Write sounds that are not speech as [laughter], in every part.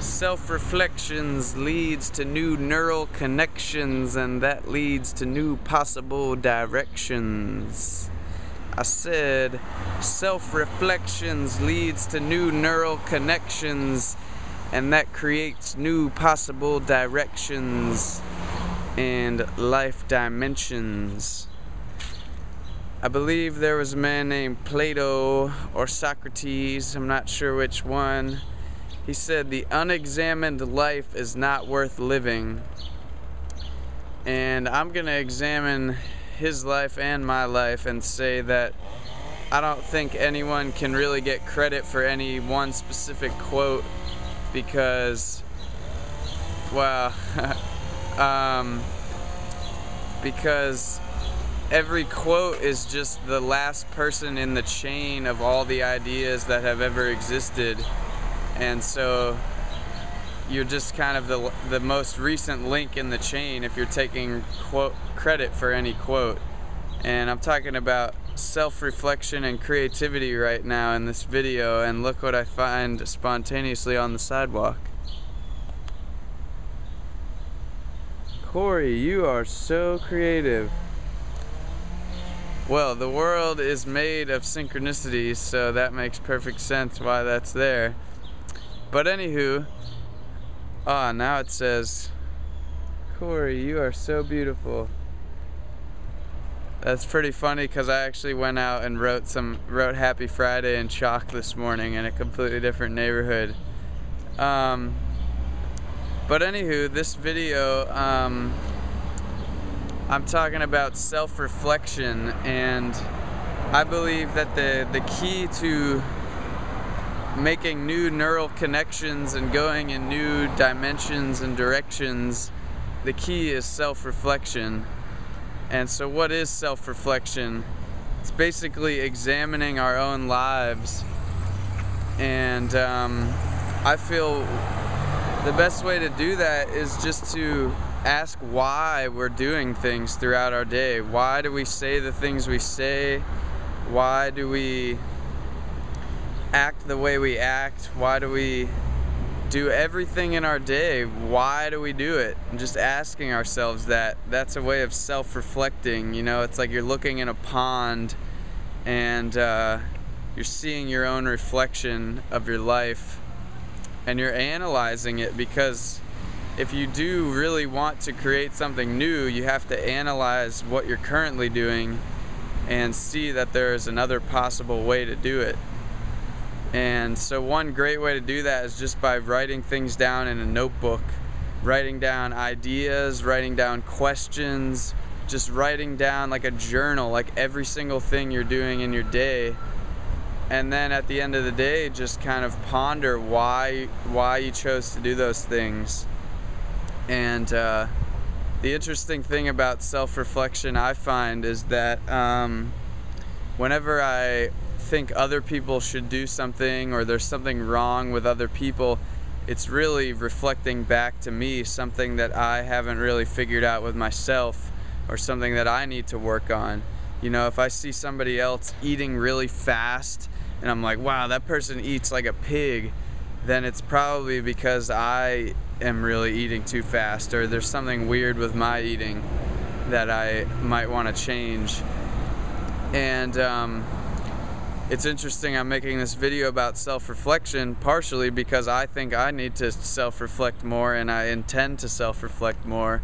Self-reflections leads to new neural connections and that leads to new possible directions. I said self-reflections leads to new neural connections and that creates new possible directions and life dimensions. I believe there was a man named Plato or Socrates, I'm not sure which one. He said the unexamined life is not worth living. And I'm going to examine his life and my life and say that I don't think anyone can really get credit for any one specific quote because, well, [laughs] um, because every quote is just the last person in the chain of all the ideas that have ever existed. And so you're just kind of the, the most recent link in the chain if you're taking quote credit for any quote. And I'm talking about self-reflection and creativity right now in this video and look what I find spontaneously on the sidewalk. Corey, you are so creative. Well, the world is made of synchronicities, so that makes perfect sense why that's there. But anywho, Ah, now it says, Corey, you are so beautiful. That's pretty funny because I actually went out and wrote some wrote Happy Friday in chalk this morning in a completely different neighborhood. Um, but anywho, this video, um, I'm talking about self-reflection, and I believe that the the key to making new neural connections and going in new dimensions and directions, the key is self-reflection. And so what is self-reflection? It's basically examining our own lives. And um, I feel the best way to do that is just to ask why we're doing things throughout our day. Why do we say the things we say? Why do we act the way we act? Why do we do everything in our day? Why do we do it? And just asking ourselves that. That's a way of self reflecting. You know, it's like you're looking in a pond and uh, you're seeing your own reflection of your life and you're analyzing it because if you do really want to create something new, you have to analyze what you're currently doing and see that there is another possible way to do it. And so one great way to do that is just by writing things down in a notebook, writing down ideas, writing down questions, just writing down like a journal, like every single thing you're doing in your day. And then at the end of the day, just kind of ponder why why you chose to do those things. And uh, the interesting thing about self-reflection I find is that um, whenever I think other people should do something or there's something wrong with other people, it's really reflecting back to me something that I haven't really figured out with myself or something that I need to work on. You know, if I see somebody else eating really fast and I'm like, wow, that person eats like a pig, then it's probably because I am really eating too fast or there's something weird with my eating that I might want to change. And, um, it's interesting I'm making this video about self-reflection partially because I think I need to self-reflect more and I intend to self-reflect more.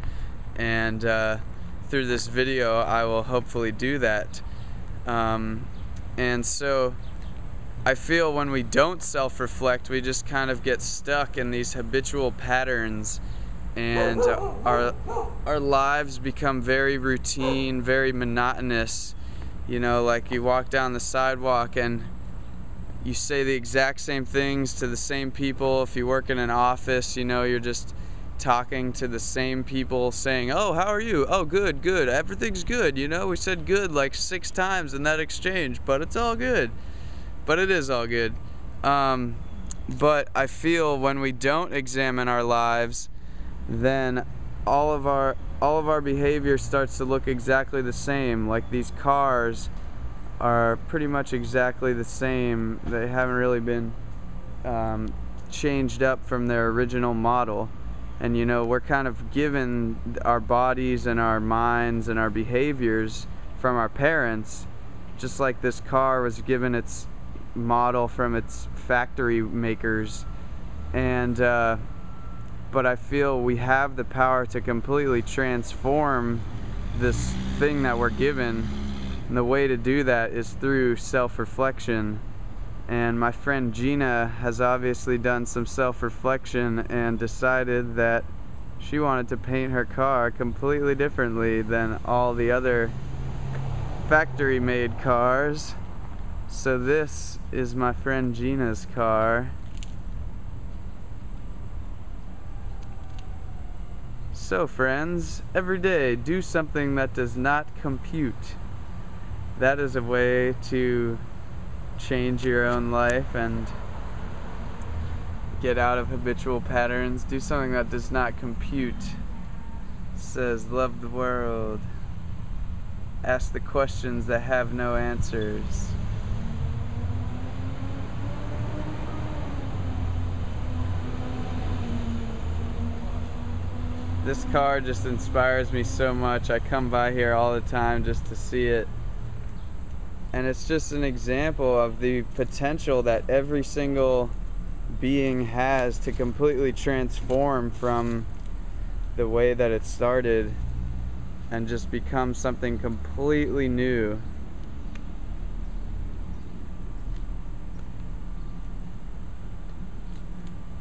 And uh, through this video I will hopefully do that. Um, and so I feel when we don't self-reflect we just kind of get stuck in these habitual patterns. And our our lives become very routine very monotonous you know, like you walk down the sidewalk and you say the exact same things to the same people. If you work in an office, you know, you're just talking to the same people saying, Oh, how are you? Oh, good, good. Everything's good. You know, we said good like six times in that exchange, but it's all good. But it is all good. Um, but I feel when we don't examine our lives, then all of our all of our behavior starts to look exactly the same like these cars are pretty much exactly the same they haven't really been um, changed up from their original model. And you know, we're kind of given our bodies and our minds and our behaviors from our parents, just like this car was given its model from its factory makers. And, uh, but I feel we have the power to completely transform this thing that we're given. And the way to do that is through self reflection and my friend Gina has obviously done some self-reflection and decided that she wanted to paint her car completely differently than all the other factory made cars. So this is my friend Gina's car so friends every day do something that does not compute that is a way to change your own life and get out of habitual patterns. Do something that does not compute. Says, love the world. Ask the questions that have no answers. This car just inspires me so much. I come by here all the time just to see it and it's just an example of the potential that every single being has to completely transform from the way that it started and just become something completely new.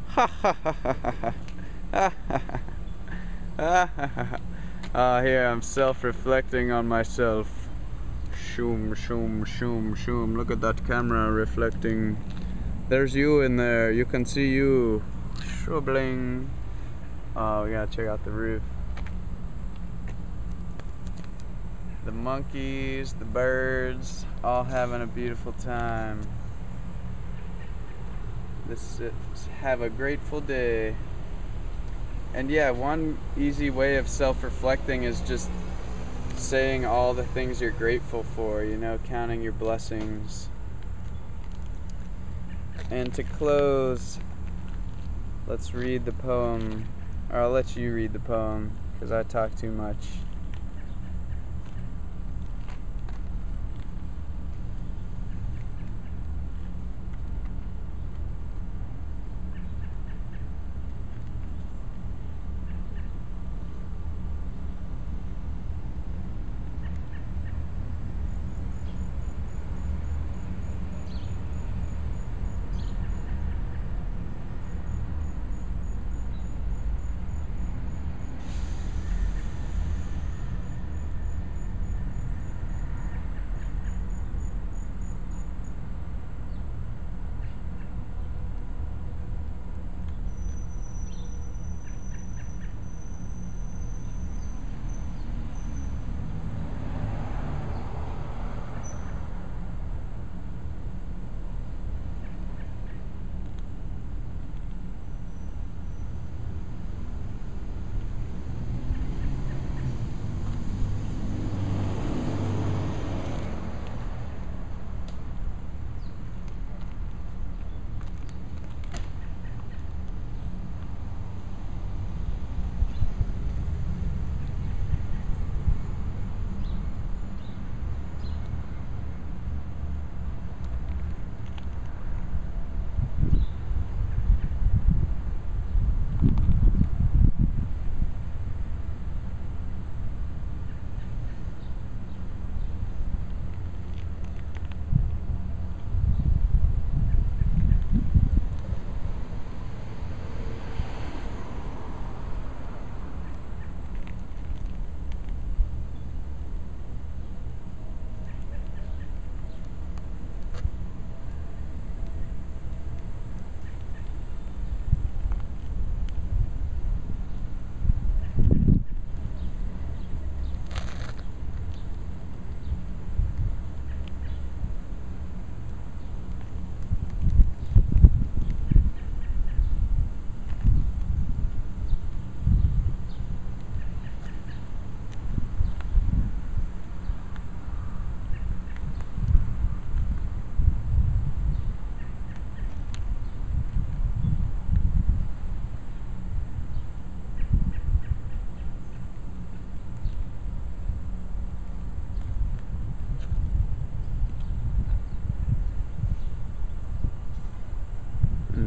Ha ha ha ha ha ha ha [laughs] ah, here I'm self-reflecting on myself shoom, shoom, shoom, shoom. Look at that camera reflecting. There's you in there. You can see you. Shribbling. Oh, we gotta check out the roof. The monkeys, the birds, all having a beautiful time. This is have a grateful day. And yeah, one easy way of self-reflecting is just saying all the things you're grateful for, you know, counting your blessings. And to close, let's read the poem, or I'll let you read the poem because I talk too much.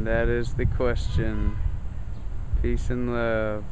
That is the question. Peace and love.